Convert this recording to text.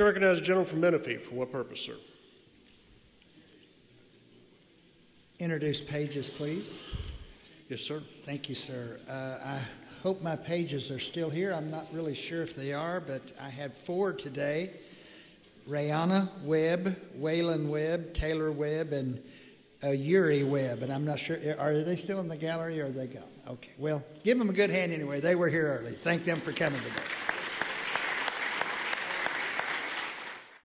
To recognize the gentleman from Menifee. For what purpose, sir? Introduce pages, please. Yes, sir. Thank you, sir. Uh, I hope my pages are still here. I'm not really sure if they are, but I had four today Rayana Webb, Waylon Webb, Taylor Webb, and uh, Yuri Webb. And I'm not sure, are they still in the gallery or are they gone? Okay, well, give them a good hand anyway. They were here early. Thank them for coming today.